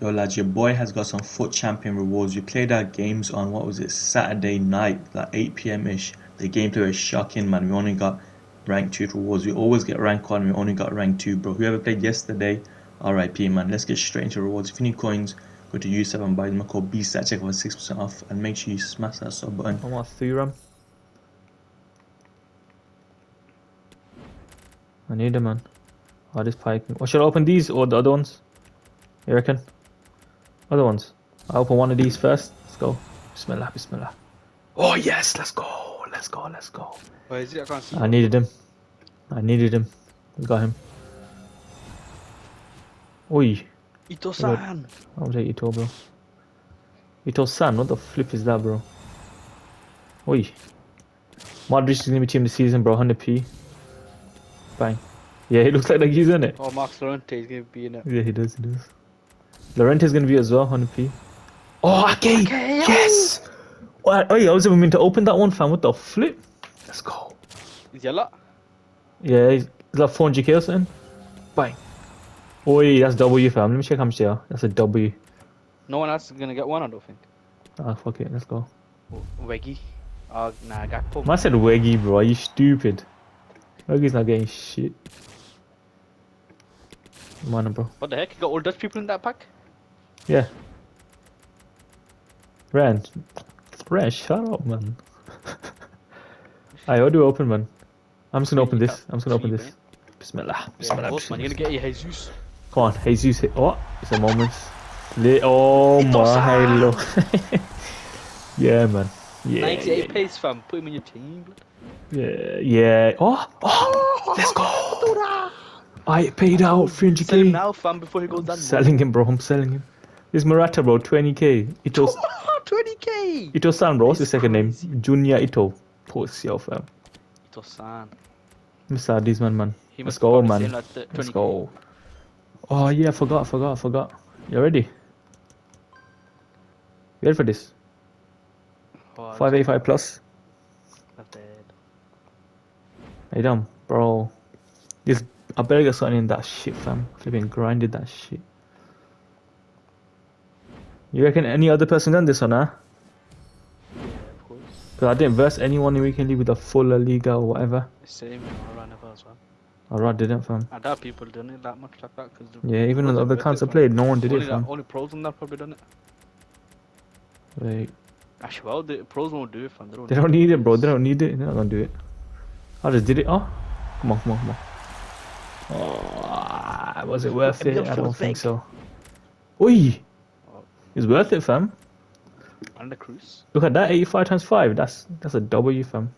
Yo lads, your boy has got some FUT champion rewards. We played our games on what was it, Saturday night, like 8 pm ish. The gameplay was shocking, man. We only got rank 2 rewards. We always get rank 1, we only got rank 2, bro. Whoever played yesterday, RIP, man. Let's get straight into rewards. If you need coins, go to U7 and buy. My code BEAST, check for 6% off. And make sure you smash that sub button. I want Thuram. I need them, man. Oh, this piping. Or should I open these or the other ones? You reckon? Other ones. I open one of these first. Let's go. Bismillah, bismillah. Oh yes, let's go. Let's go, let's go. Where is it? I can't see. I needed him. I needed him. We got him. Oi. Ito-san. I'll take Ito, bro. Ito San, what the flip is that, bro? Oi. Modric is gonna be team of the season, bro. 100p. Bang. Yeah, he looks like like he's in it. Oh, Max Llorente is going to be in it. Yeah, he does, he does. Llorente's gonna be as well, 100p. Oh, okay! Okay, yes! What? Oh, yeah, I was even meant to open that one, fam. What the flip? Let's go. Is yellow? Yeah, is that 400k or something? Bang. Oi, that's W, fam. Let me check how much they are. That's a W. No one else is going to get one, I don't think. Ah, fuck it, let's go. Weggy. Oh, nah, I got Gakpo. I said Weggy, bro. Are you stupid? Weggy's not getting shit. Come on, bro. What the heck? You got all Dutch people in that pack? Yeah. Ren. Ren, shut up, man. Do we open, man? I'm just gonna open this. I'm just gonna open this. Eh? Bismillah. Yeah, of Bismillah. course, man. You're to get your Jesus. Come on, Jesus. What? It's a moment. Oh my lord. yeah, man. Yeah. 98 Yeah, pace, fam. Put him in your team. yeah. yeah. Oh, oh, let's go. Oh, I paid out Sell him 300k. now, fam, before he goes down. Selling him, bro. I'm selling him. This Morata, bro. 20k. Ito, 20k! Ito San, bro. What's his second name? Junya Ito. Post yourself, fam. Ito-san. Mr. This man. He Let's go, man. like Let's go. Oh yeah, I forgot, I forgot, I forgot. You ready? You ready for this? Oh, I'm 585 plus. not bad. Hey damn, bro. This I better get something in that shit, fam. Flipping grinded that shit. You reckon any other person done this or nah? Yeah, of course. Cause I didn't verse anyone in weekend league with a full La Liga or whatever. Same all around as well. I right didn't, fam. I doubt people done it that much like that because Yeah, even on the other accounts I played, no one did only it, that- fam. Only pros on that probably done it. Like, Actually, well, the pros won't do it, fam. They don't, they don't need it, bro. They don't need it. They're not gonna do it. I just did it. Oh, come on, come on, come on. Oh, was it worth it? I don't think so. Oi, it's worth it, fam. And the cruise. Look at that, 85 times 5. That's that's a W, fam.